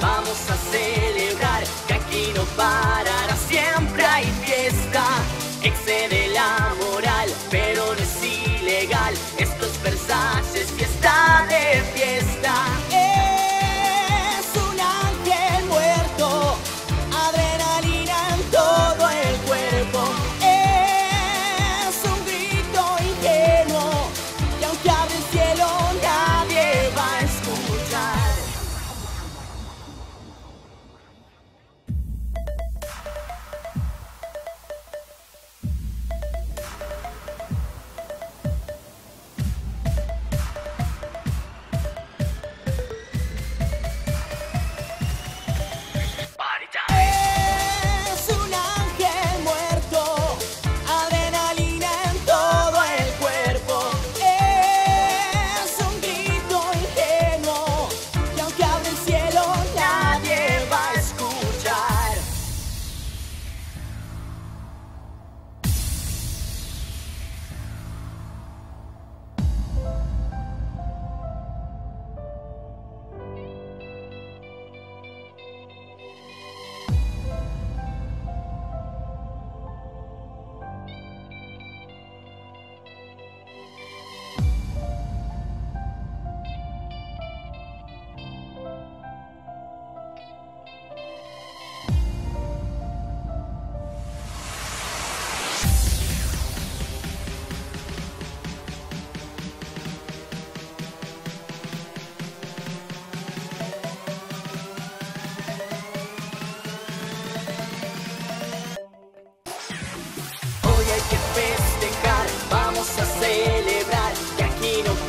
vamos a celebrar que aquí no parará, siempre hay fiesta. Exceder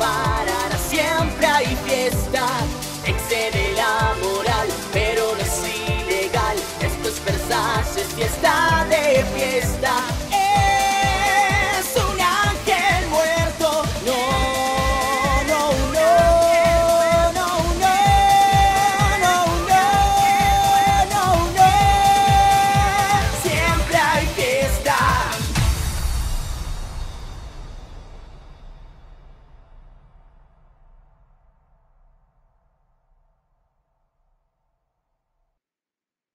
parará, siempre hay fiesta. Excede la moral, pero no es ilegal. Esto es Versalles, fiesta.